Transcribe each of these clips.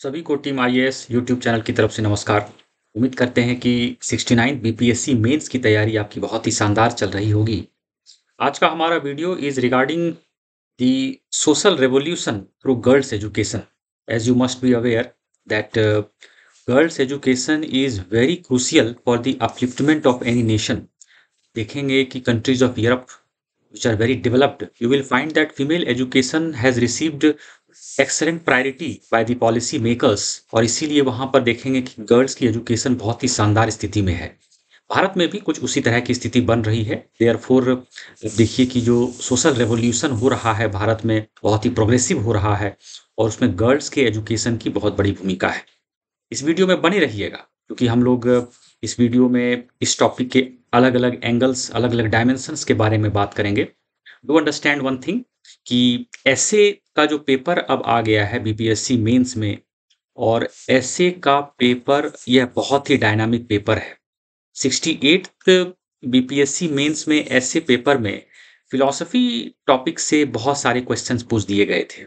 सभी को team I S YouTube channel की तरफ़ से नमस्कार। उम्मीद करते हैं कि 69 बीपीएससी मेंस की तैयारी आपकी बहुत ही शानदार चल रही होगी। आज का हमारा video is regarding the social revolution through girls education as you must be aware that girls education is very crucial for the upliftment of any nation देखेंगे कि countries of Europe which are very developed, you will find that female education has received excellent priority by the policy makers और इसीलिए वहाँ पर देखेंगे कि girls की education बहुत ही शानदार स्थिति में है। भारत में भी कुछ उसी तरह की स्थिति बन रही है। देयर देखिए कि जो सोशल रेवोल्यूशन हो रहा है भारत में, बहुत ही प्रोग्रेसिव हो रहा है और उसमें गर्ल्स के एजुकेशन की बहुत बड़ी भूमिका है। इस वीडियो में बने रहिएगा, क्योंकि हम लोग इस वीडियो में इस टॉपिक के अलग अलग एंगल्स अलग अलग डायमेंशंस के बारे में बात करेंगे। डू अंडरस्टैंड वन थिंग कि ऐसे का जो पेपर अब आ गया है बीपीएससी मेंस में, और ऐसे का पेपर यह बहुत ही डायनामिक पेपर है। सिक्सटी एट्थ बीपीएससी मेंस में ऐसे पेपर में फिलॉसफी टॉपिक से बहुत सारे क्वेश्चंस पूछ दिए गए थे।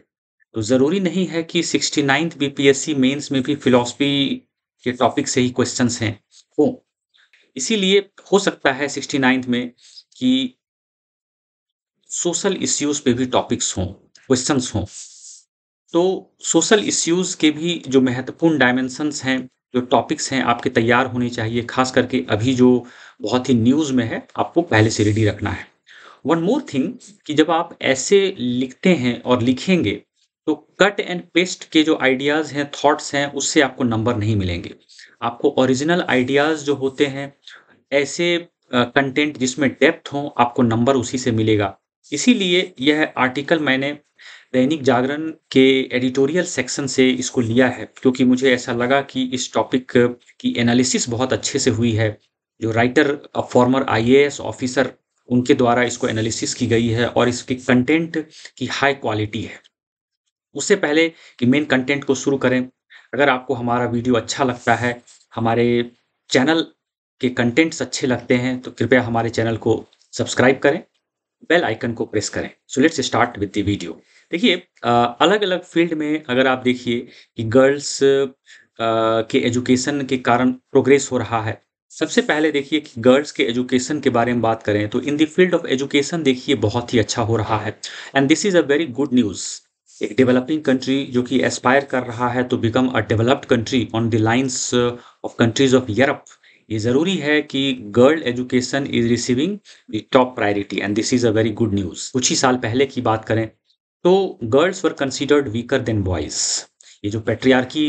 तो ज़रूरी नहीं है कि सिक्सटी नाइन्थ बीपीएससी मेंस में भी फिलॉसफी के टॉपिक से ही क्वेश्चंस हैं। हो। इसीलिए हो सकता है सिक्सटी नाइन्थ में कि सोशल इश्यूज़ पे भी टॉपिक्स हों, क्वेश्चंस हों तो सोशल इश्यूज़ के भी जो महत्वपूर्ण डायमेंशंस हैं, जो टॉपिक्स हैं, आपके तैयार होने चाहिए, खास करके अभी जो बहुत ही न्यूज़ में है, आपको पहले से रेडी रखना है। वन मोर थिंग कि जब आप ऐसे लिखते हैं और लिखेंगे तो कट एंड पेस्ट के जो आइडियाज़ हैं थॉट्स हैं, उससे आपको नंबर नहीं मिलेंगे। आपको ओरिजिनल आइडियाज़ जो होते हैं, ऐसे कंटेंट जिसमें डेप्थ हो, आपको नंबर उसी से मिलेगा। इसीलिए यह आर्टिकल मैंने दैनिक जागरण के एडिटोरियल सेक्शन से इसको लिया है, क्योंकि मुझे ऐसा लगा कि इस टॉपिक की एनालिसिस बहुत अच्छे से हुई है। जो राइटर फॉर्मर आईएएस ऑफिसर उनके द्वारा इसको एनालिसिस की गई है और इसके कंटेंट की हाई क्वालिटी है। उससे पहले कि मेन कंटेंट को शुरू करें, अगर आपको हमारा वीडियो अच्छा लगता है, हमारे चैनल के कंटेंट्स अच्छे लगते हैं तो कृपया हमारे चैनल को सब्सक्राइब करें। बेल आइकन को प्रेस करें। So let's start with the video देखिए अलग अलग फ़ील्ड में अगर आप देखिए कि गर्ल्स के एजुकेशन के कारण प्रोग्रेस हो रहा है। सबसे पहले देखिए कि गर्ल्स के एजुकेशन के बारे में बात करें तो in the field of education देखिए बहुत ही अच्छा हो रहा है। And this is a very good news एक डेवलपिंग कंट्री जो कि एस्पायर कर रहा है to become a developed country on the lines of countries of Europe ये ज़रूरी है कि girl education is receiving the top priority and this is a very good news कुछ ही साल पहले की बात करें तो girls were considered weaker than boys ये जो पेट्रियार्की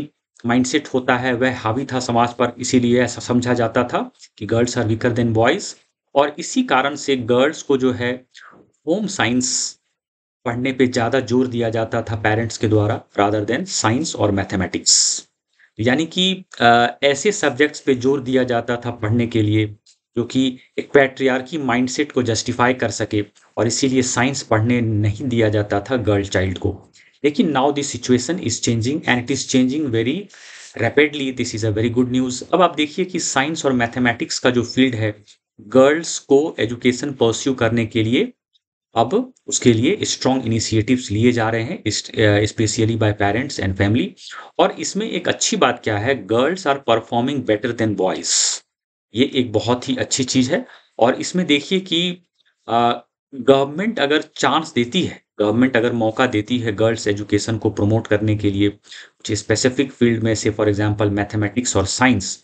माइंडसेट होता है, वह हावी था समाज पर, इसीलिए ऐसा समझा जाता था कि girls are weaker than boys और इसी कारण से गर्ल्स को जो है होम साइंस पढ़ने पे ज़्यादा ज़ोर दिया जाता था पेरेंट्स के द्वारा रादर देन साइंस और मैथमेटिक्स यानी कि ऐसे सब्जेक्ट्स पे ज़ोर दिया जाता था पढ़ने के लिए, जो कि एक पैट्रियार्की माइंडसेट को जस्टिफाई कर सके और इसीलिए साइंस पढ़ने नहीं दिया जाता था गर्ल चाइल्ड को। लेकिन now this situation is changing and it is changing very rapidly this is a very good news अब आप देखिए कि साइंस और मैथमेटिक्स का जो फ़ील्ड है गर्ल्स को एजुकेशन परस्यू करने के लिए अब उसके लिए स्ट्रॉन्ग इनिशिएटिव्स लिए जा रहे हैं specially by parents and family और इसमें एक अच्छी बात क्या है girls are performing better than boys ये एक बहुत ही अच्छी चीज़ है। और इसमें देखिए कि गवर्नमेंट अगर चांस देती है गवर्नमेंट अगर मौका देती है गर्ल्स एजुकेशन को प्रमोट करने के लिए, कुछ स्पेसिफिक फ़ील्ड में से फॉर एग्जांपल मैथमेटिक्स और साइंस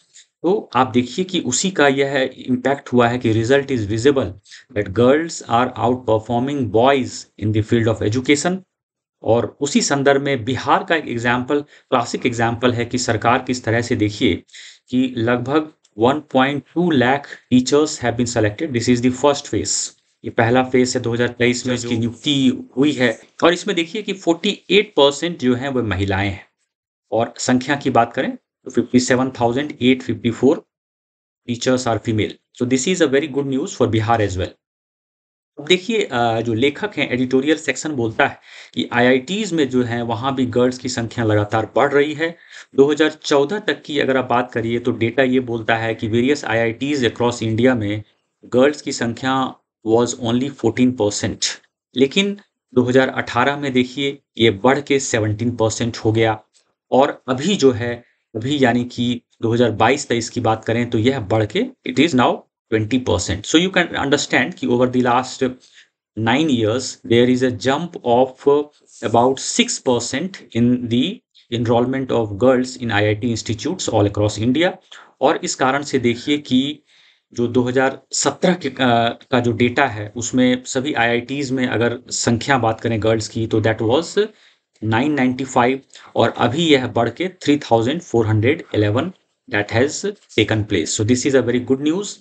तो आप देखिए कि उसी का यह इम्पैक्ट हुआ है कि result is visible that girls are outperforming boys in the field of education और उसी संदर्भ में बिहार का एक एग्ज़ाम्पल क्लासिक एग्ज़ाम्पल है कि सरकार किस तरह से देखिए कि लगभग 1.2 lakh teachers have been selected this is the first phase ये पहला फ़ेज़ है 2023 में इसकी नियुक्ति हुई है। और इसमें देखिए कि 48 परसेंट जो है वह महिलाएँ हैं। और संख्या की बात करें तो 57,854 teachers are female so this is a very good news for Bihar as well अब देखिए जो लेखक हैं एडिटोरियल सेक्शन बोलता है कि आईआईटीज़ में जो है वहाँ भी गर्ल्स की संख्या लगातार बढ़ रही है। 2014 तक की अगर आप बात करिए तो डेटा ये बोलता है कि वेरियस आईआईटीज़ अक्रॉस इंडिया में गर्ल्स की संख्या वाज ओनली 14 परसेंट लेकिन 2018 में देखिए ये बढ़ के 17 परसेंट हो गया। और अभी जो है अभी यानी कि 2022 तक इसकी बात करें तो यह बढ़ के it is now 20 percent so you can understand कि over the last nine years there is a jump of about six percent in the enrollment of girls in IIT institutes all across India और इस कारण से देखिए कि जो 2017 के का जो डेटा है, उसमें सभी आईआईटीज में अगर संख्या बात करें गर्ल्स की तो दैट वॉज़ 995 और अभी यह बढ़ के 3411 that has taken place so this is a very good news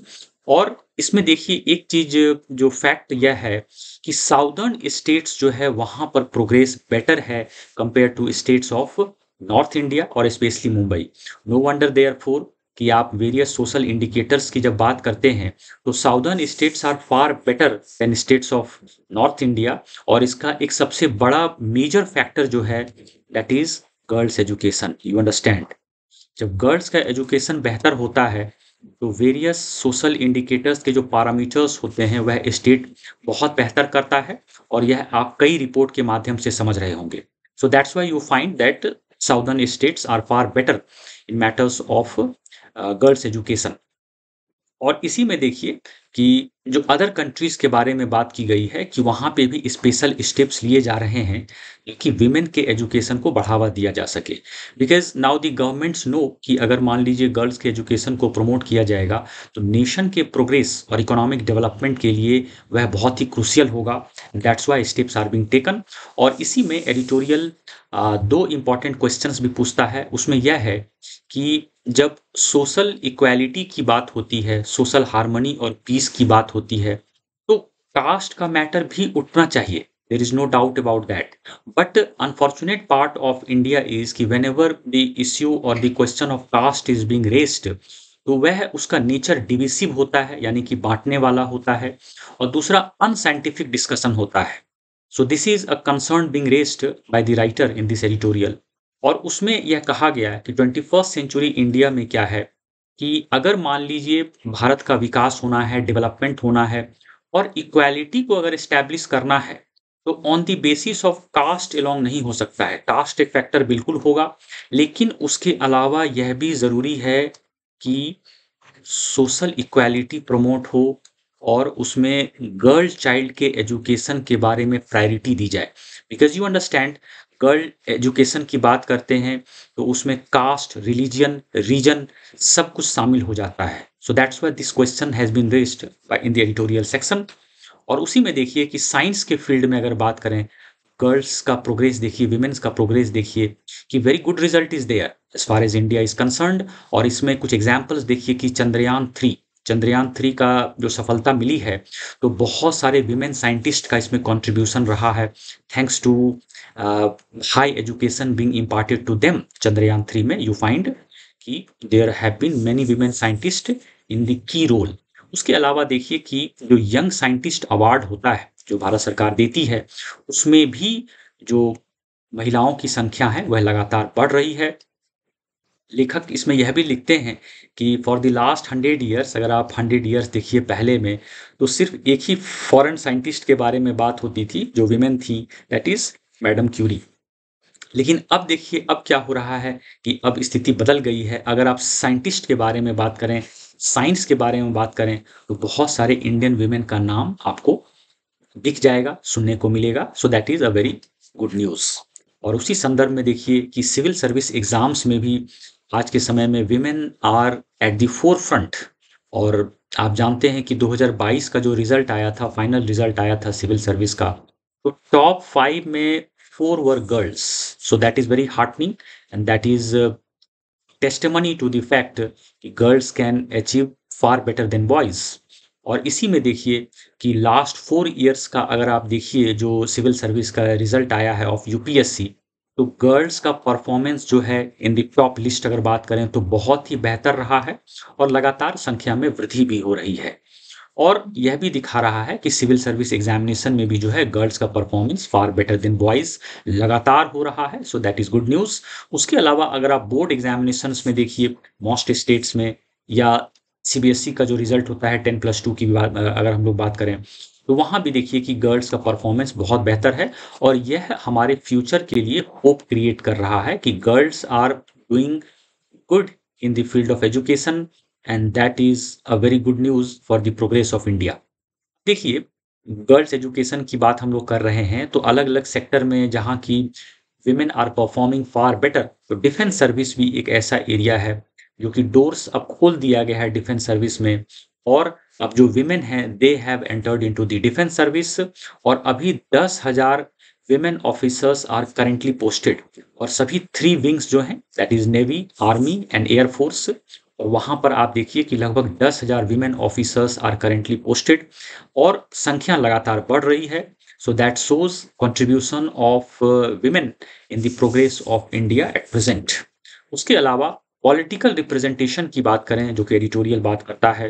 और इसमें देखिए, एक चीज़ जो फैक्ट यह है कि साउदर्न स्टेट्स जो है, वहाँ पर प्रोग्रेस बेटर है compare to states of North India और specially Mumbai no wonder therefore कि आप वेरियस सोशल इंडिकेटर्स की जब बात करते हैं तो southern states are far better than states of north India और इसका एक सबसे बड़ा मेजर फैक्टर जो है that is girls education you understand जब गर्ल्स का एजुकेशन बेहतर होता है तो वेरियस सोशल इंडिकेटर्स के जो पैरामीटर्स होते हैं, वह स्टेट बहुत बेहतर करता है और यह आप कई रिपोर्ट के माध्यम से समझ रहे होंगे। So that's why you find that southern states are far better in matters of girls education. और इसी में देखिए कि जो अदर कंट्रीज़ के बारे में बात की गई है कि वहाँ पे भी स्पेशल स्टेप्स लिए जा रहे हैं कि विमेन के एजुकेशन को बढ़ावा दिया जा सके। Because now the governments know कि अगर मान लीजिए गर्ल्स के एजुकेशन को प्रमोट किया जाएगा तो नेशन के प्रोग्रेस और इकोनॉमिक डेवलपमेंट के लिए वह बहुत ही क्रूसियल होगा। That's why steps are being taken और इसी में एडिटोरियल दो इंपॉर्टेंट क्वेश्चन भी पूछता है। उसमें यह है कि जब सोशल इक्वालिटी की बात होती है सोशल हारमोनी और पीस की बात होती है तो कास्ट का मैटर भी उठना चाहिए। There is no doubt about that but unfortunate part of India is कि वेन एवर द इश्यू और the question of caste is being raised तो वह उसका नेचर डिविसिव होता है, यानी कि बांटने वाला होता है, और दूसरा अनसाइंटिफिक डिस्कशन होता है। So this is a concern being raised by the writer in this editorial और उसमें यह कहा गया है कि ट्वेंटी फ़र्स्ट सेंचुरी इंडिया में क्या है? कि अगर मान लीजिए भारत का विकास होना है डेवलपमेंट होना है और इक्वालिटी को अगर इस्टेब्लिश करना है तो on the basis of caste along नहीं हो सकता है। कास्ट एक फैक्टर बिल्कुल होगा, लेकिन उसके अलावा यह भी ज़रूरी है कि सोशल इक्वालिटी प्रमोट हो और उसमें गर्ल चाइल्ड के एजुकेशन के बारे में प्रायोरिटी दी जाए। Because you understand girl education की बात करते हैं तो उसमें कास्ट रिलीजन रीजन सब कुछ शामिल हो जाता है। So that's why this question has been raised in the editorial section और उसी में देखिए कि साइंस के फ़ील्ड में अगर बात करें गर्ल्स का प्रोग्रेस देखिए विमेंस का प्रोग्रेस देखिए, कि very good result is there as far as India is concern और इसमें कुछ एग्जाम्पल्स देखिए कि चंद्रयान थ्री चंद्रयान थ्री का जो सफलता मिली है तो बहुत सारे विमेन साइंटिस्ट का इसमें कंट्रीब्यूशन रहा है। Thanks to high education being imparted to them Chandrayaan three में यू फाइंड कि there have been many women scientist in the key role उसके अलावा देखिए कि जो यंग साइंटिस्ट अवार्ड होता है, जो भारत सरकार देती है, उसमें भी जो महिलाओं की संख्या है, वह लगातार बढ़ रही है। लेखक इसमें यह भी लिखते हैं कि for the last hundred years अगर आप हंड्रेड ईयर्स देखिए पहले में तो सिर्फ़ एक ही फॉरेन साइंटिस्ट के बारे में बात होती थी, जो विमेन थी दैट इज़ मैडम क्यूरी लेकिन अब देखिए, अब क्या हो रहा है कि अब स्थिति बदल गई है। अगर आप साइंटिस्ट के बारे में बात करें साइंस के बारे में बात करें तो बहुत सारे इंडियन वीमेन का नाम आपको दिख जाएगा, सुनने को मिलेगा। So that is a very good news और उसी संदर्भ में देखिए कि सिविल सर्विस एग्ज़ाम्स में भी आज के समय में women are at the forefront और आप जानते हैं कि 2022 का जो रिज़ल्ट आया था फाइनल रिज़ल्ट आया था सिविल सर्विस का तो टॉप फाइव में four were girls so that is very heartening and that is testimony to the fact कि girls can achieve far better than boys और इसी में देखिए कि लास्ट फोर इयर्स का अगर आप देखिए जो सिविल सर्विस का रिज़ल्ट आया है ऑफ़ यूपीएससी तो गर्ल्स का परफॉर्मेंस जो है इन द टॉप लिस्ट अगर बात करें तो बहुत ही बेहतर रहा है और लगातार संख्या में वृद्धि भी हो रही है। और यह भी दिखा रहा है कि सिविल सर्विस एग्जामिनेशन में भी जो है गर्ल्स का performance far better than boys लगातार हो रहा है। So that is good news उसके अलावा अगर आप बोर्ड एग्जामिनेशन में देखिए मोस्ट स्टेट्स में, या सीबीएसई का जो रिज़ल्ट होता है टेन प्लस टू की अगर हम लोग बात करें तो वहाँ भी देखिए कि गर्ल्स का परफॉर्मेंस बहुत बेहतर है और यह हमारे फ्यूचर के लिए होप क्रिएट कर रहा है कि girls are doing good in the field of education and that is a very good news for the progress of India देखिए गर्ल्स एजुकेशन की बात हम लोग कर रहे हैं तो अलग अलग सेक्टर में जहाँ की women are performing far better तो डिफेंस सर्विस भी एक ऐसा एरिया है जो कि डोर्स अब खोल दिया गया है डिफेंस सर्विस में। और अब जो विमेन हैं they have entered into the defence service और अभी दस हज़ार women officers are currently posted और सभी थ्री विंग्स जो हैं that is navy army and air force और वहाँ पर आप देखिए कि लगभग दस हज़ार women officers are currently posted और संख्या लगातार बढ़ रही है। So that shows contribution of women in the progress of India at present उसके अलावा पॉलिटिकल रिप्रेजेंटेशन की बात करें, जो कि एडिटोरियल बात करता है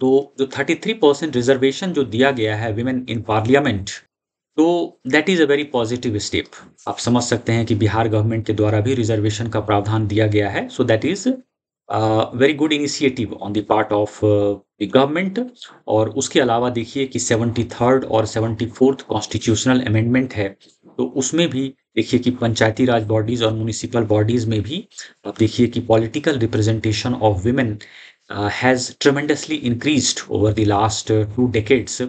तो जो 33 परसेंट रिजर्वेशन जो दिया गया है विमेन इन पार्लियामेंट तो that is a very positive step आप समझ सकते हैं कि बिहार गवर्नमेंट के द्वारा भी रिजर्वेशन का प्रावधान दिया गया है so that is very good initiative on the part of the government और उसके अलावा देखिए कि सेवेंटी थर्ड और सेवेंटी फोर्थ कॉन्स्टिट्यूशनल अमेंडमेंट है तो उसमें भी देखिए कि पंचायती राज बॉडीज और म्यूनिसिपल बॉडीज में भी आप देखिए कि political representation of women uh, has tremendously increased over the last uh, two decades.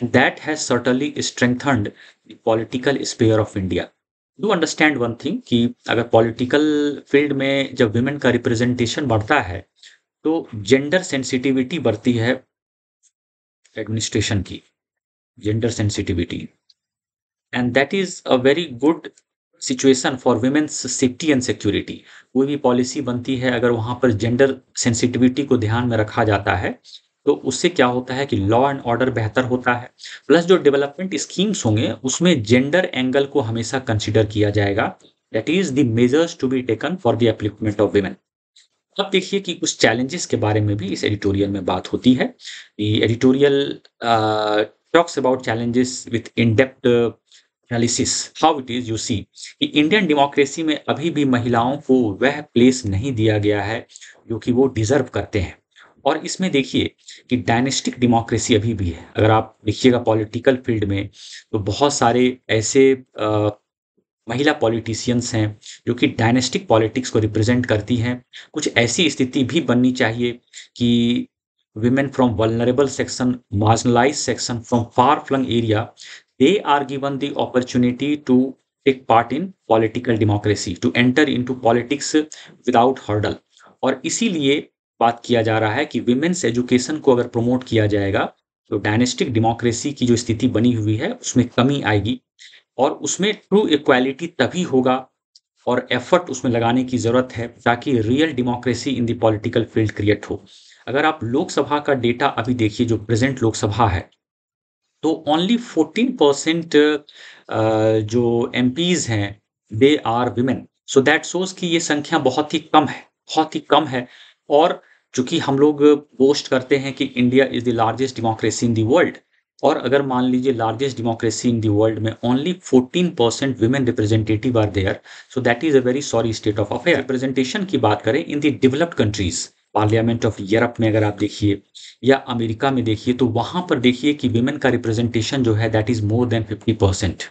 That has certainly strengthened the political sphere of India. Do understand one thing कि अगर पॉलिटिकल फ़ील्ड में जब women का रिप्रेजेंटेशन बढ़ता है तो gender sensitivity बढ़ती है एडमिनिस्ट्रेशन की gender sensitivity and that is a very good situation for women's safety and security कोई भी पॉलिसी बनती है, अगर वहाँ पर जेंडर सेंसिटिविटी को ध्यान में रखा जाता है तो उससे क्या होता है कि लॉ एंड ऑर्डर बेहतर होता है। प्लस जो डेवलपमेंट स्कीम्स होंगे, उसमें जेंडर एंगल को हमेशा कंसिडर किया जाएगा। That is the measures to be taken for the upliftment of women अब देखिए कि कुछ चैलेंजेस के बारे में भी इस एडिटोरियल में बात होती है। Editorial talks about challenges with in depth analysis how it is you see कि इंडियन डेमोक्रेसी में अभी भी महिलाओं को वह प्लेस नहीं दिया गया है जो कि वो डिजर्व करते हैं। और इसमें देखिए कि डायनेस्टिक डेमोक्रेसी अभी भी है। अगर आप देखिएगा पॉलिटिकल फ़ील्ड में तो बहुत सारे ऐसे आ, महिला पॉलिटिशियंस हैं जो कि डायनेस्टिक पॉलिटिक्स को रिप्रेजेंट करती हैं। कुछ ऐसी स्थिति भी बननी चाहिए कि women from vulnerable section marginalized section from far flung area they are given the opportunity to take part in political democracy, to enter into politics without hurdle. और इसीलिए बात किया जा रहा है कि विमेन्स एजुकेशन को अगर प्रमोट किया जाएगा तो डायनेस्टिक डेमोक्रेसी की जो स्थिति बनी हुई है, उसमें कमी आएगी और उसमें ट्रू इक्वालिटी तभी होगा और एफर्ट उसमें लगाने की ज़रूरत है ताकि real democracy in the political field create हो। अगर आप लोकसभा का डेटा अभी देखिए, जो प्रेजेंट लोकसभा है तो ओनली फोर्टीन परसेंट जो एम हैं they are women so that shows कि ये संख्या बहुत ही कम है, बहुत ही कम है। और चूँकि हम लोग बोस्ट करते हैं कि India is the largest democracy in the world और अगर मान लीजिए largest democracy in the world में only 14 percent women representative are there so that is a very sorry state of affair representation की बात करें in the developed countries parliament of Europe में अगर आप देखिए या अमेरिका में देखिए तो वहाँ पर देखिए कि विमेन का रिप्रेजेंटेशन जो है that is more than fifty percent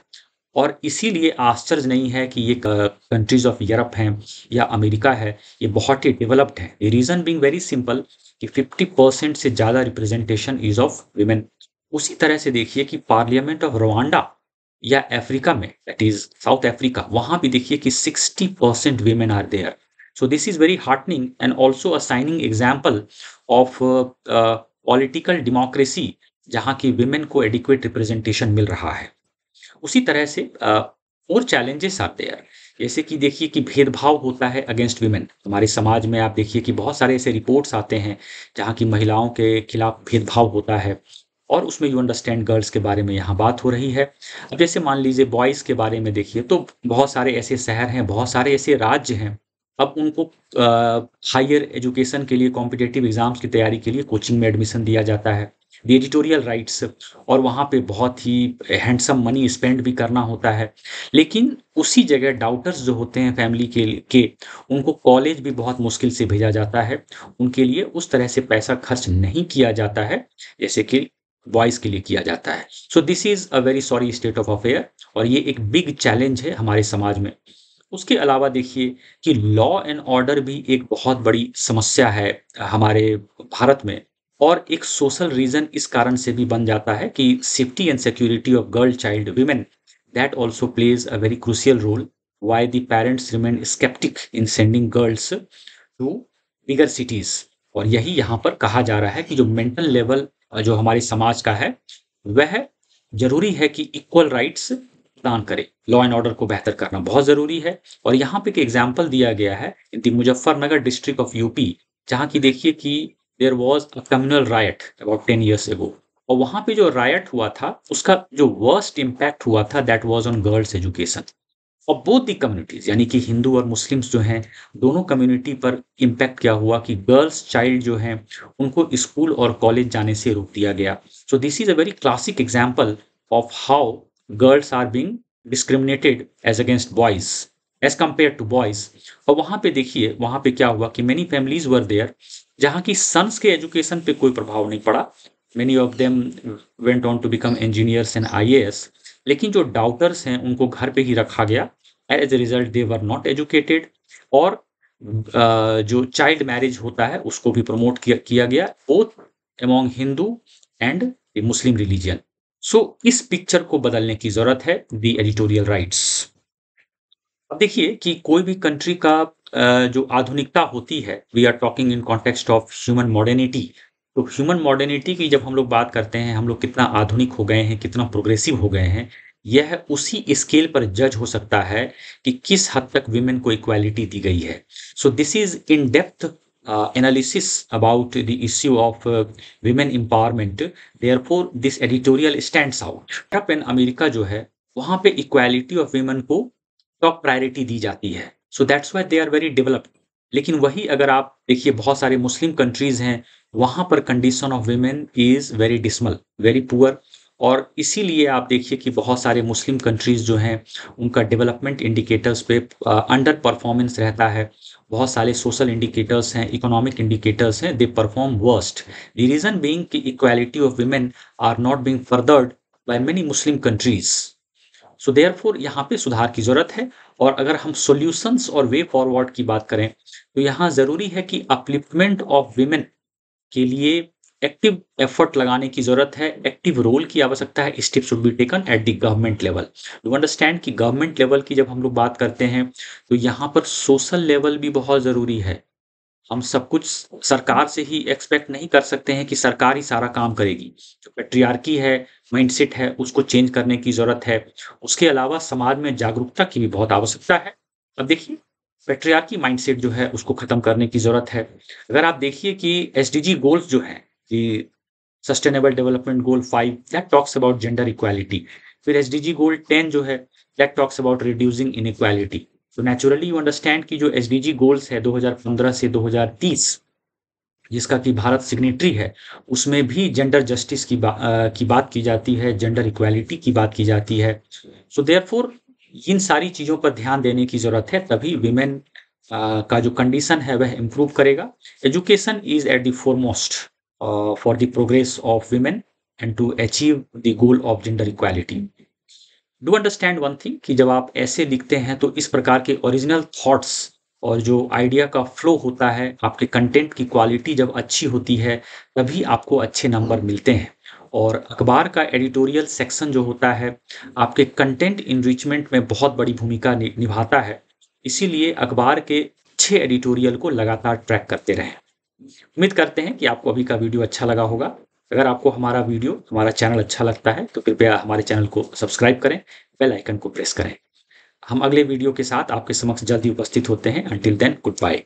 और इसीलिए आश्चर्य नहीं है कि ये कंट्रीज़ ऑफ़ यूरोप हैं या अमेरिका है, ये बहुत ही डेवलप्ड है। रीजन बिंग वेरी सिंपल कि 50 परसेंट से ज़्यादा रिप्रेजेंटेशन इज़ ऑफ़ विमेन उसी तरह से देखिए कि पार्लियामेंट ऑफ़ रवांडा या अफ्रीका में दैट इज़ साउथ अफ्रीका वहाँ भी देखिए कि 60 percent women are there So this is very heartening and also a shining example of uh, uh, political democracy जहाँ की विमेन को एडिक्वेट रिप्रेजेंटेशन मिल रहा है। उसी तरह से और चैलेंजेस आते हैं जैसे कि देखिए कि भेदभाव होता है अगेंस्ट विमेन हमारे समाज में आप देखिए कि बहुत सारे ऐसे रिपोर्ट्स आते हैं जहाँ की महिलाओं के खिलाफ भेदभाव होता है। और उसमें यू अंडरस्टैंड गर्ल्स के बारे में यहाँ बात हो रही है। अब जैसे मान लीजिए बॉयज़ के बारे में देखिए तो बहुत सारे ऐसे शहर हैं बहुत सारे ऐसे राज्य हैं अब उनको हायर एजुकेशन के लिए कॉम्पिटेटिव एग्ज़ाम्स की तैयारी के लिए कोचिंग में एडमिशन दिया जाता है। एडिटोरियल राइट्स और वहाँ पे बहुत ही हैंडसम मनी स्पेंड भी करना होता है। लेकिन उसी जगह डाउटर्स जो होते हैं फैमिली के के, उनको कॉलेज भी बहुत मुश्किल से भेजा जाता है। उनके लिए उस तरह से पैसा खर्च नहीं किया जाता है, जैसे कि बॉयज़ के लिए किया जाता है। So this is a very sorry state of affair और ये एक बिग चैलेंज है हमारे समाज में। उसके अलावा देखिए कि लॉ एंड ऑर्डर भी एक बहुत बड़ी समस्या है हमारे भारत में और एक सोशल रीजन इस कारण से भी बन जाता है कि safety and security of girl child women that also plays a very crucial role why the parents remain sceptic in sending girls to bigger cities और यही यहाँ पर कहा जा रहा है कि जो मेंटल लेवल जो हमारे समाज का है, वह ज़रूरी है कि इक्वल राइट्स प्रदान करे। लॉ एंड ऑर्डर को बेहतर करना बहुत ज़रूरी है। और यहाँ पे एक एग्ज़ाम्पल दिया गया है मुजफ्फरनगर डिस्ट्रिक्ट ऑफ़ यूपी जहाँ की देखिए कि there was a communal riot about ten years ago और वहाँ पे जो रायट हुआ था, उसका जो वर्स्ट इम्पैक्ट हुआ था that was on girls education और बोथ दी कम्युनिटीज यानी कि हिंदू और मुस्लिम्स जो हैं, दोनों कम्युनिटी पर इम्पैक्ट क्या हुआ कि गर्ल्स चाइल्ड जो हैं, उनको स्कूल और कॉलेज जाने से रोक दिया गया। So this is a very classic example of how girls are being discriminated as against boys as compare to boys और वहाँ पे देखिए वहाँ पे क्या हुआ कि मेनी फैमिलीज़ वर देयर जहाँ की सन्स के एजुकेशन पे कोई प्रभाव नहीं पड़ा। Many of them went on to become engineers and I लेकिन जो डाउटर्स हैं उनको घर पे ही रखा गया। As a result they were not educated और जो चाइल्ड मैरिज होता है उसको भी प्रमोट किया, किया गया both among Hindu and Muslim religion so इस पिक्चर को बदलने की ज़रूरत है दी एडिटोरियल राइट्स अब देखिए कि कोई भी कंट्री का जो आधुनिकता होती है we are talking in context of human modernity तो ह्यूमन मॉडर्निटी की जब हम लोग बात करते हैं, हम लोग कितना आधुनिक हो गए हैं, कितना प्रोग्रेसिव हो गए हैं, यह उसी स्केल पर जज हो सकता है कि किस हद तक विमेन को इक्वालिटी दी गई है. So this is in depth analysis about the issue of women empowerment therefore this editorial stand out and America जो है, वहाँ पे इक्वालिटी ऑफ़ विमेन को टॉप प्रायोरिटी दी जाती है. So that's why they are very developed लेकिन वही अगर आप देखिए, बहुत सारे मुस्लिम कंट्रीज़ हैं, वहाँ पर condition of women is very dismal very poor और इसीलिए आप देखिए कि बहुत सारे मुस्लिम कंट्रीज़ जो हैं, उनका डेवलपमेंट इंडिकेटर्स पे अंडर परफॉर्मेंस रहता है. बहुत सारे सोशल इंडिकेटर्स हैं इकोनॉमिक इंडिकेटर्स हैं they perform worst the reason being कि equality of women are not being furthered by many Muslim countries so therefore यहाँ पे सुधार की ज़रूरत है और अगर हम सोल्यूशंस और वे फॉरवर्ड की बात करें तो यहाँ ज़रूरी है कि अपलिफ्टमेंट ऑफ़ वीमेन के लिए एक्टिव एफर्ट लगाने की ज़रूरत है एक्टिव रोल की आवश्यकता है step should be taken at the government level you understand कि गवर्नमेंट लेवल की जब हम लोग बात करते हैं तो यहाँ पर सोशल लेवल भी बहुत ज़रूरी है। हम सब कुछ सरकार से ही एक्सपेक्ट नहीं कर सकते हैं कि सरकार ही सारा काम करेगी। जो पेट्रियार्की है माइंडसेट है, उसको चेंज करने की ज़रूरत है। उसके अलावा समाज में जागरूकता की भी बहुत आवश्यकता है। अब देखिए पेट्रियार्की माइंडसेट जो है, उसको खत्म करने की ज़रूरत है। अगर आप देखिए कि एस गोल्स जो है कि sustainable development goal five that talks about gender equality फिर एसडीजी गोल टेन जो है that talks about reducing in तो नेचुरली यू अंडरस्टैंड कि जो एस गोल्स है 2015 से 2030 जिसका कि भारत सिग्नेटरी है उसमें भी जेंडर जस्टिस की, बा, आ, की बात की जाती है जेंडर इक्वालिटी की बात की जाती है। सो so देयरफॉर इन सारी चीज़ों पर ध्यान देने की ज़रूरत है तभी विमेन का जो कंडीशन है वह इम्प्रूव करेगा। Education is at the foremost for the progress of women and to achieve the goal of gender equality do understand one thing कि जब आप ऐसे लिखते हैं तो इस प्रकार के ओरिजिनल थॉट्स और जो आइडिया का फ्लो होता है, आपके कंटेंट की क्वालिटी जब अच्छी होती है, तभी आपको अच्छे नंबर मिलते हैं। और अखबार का एडिटोरियल सेक्शन जो होता है, आपके कंटेंट इनरिचमेंट में बहुत बड़ी भूमिका निभाता है। इसीलिए अखबार के अच्छे एडिटोरियल को लगातार ट्रैक करते रहें। उम्मीद करते हैं कि आपको अभी का वीडियो अच्छा लगा होगा। अगर आपको हमारा वीडियो, हमारा चैनल अच्छा लगता है तो कृपया हमारे चैनल को सब्सक्राइब करें, बेल आइकन को प्रेस करें। हम अगले वीडियो के साथ आपके समक्ष जल्दी उपस्थित होते हैं। Until then good bye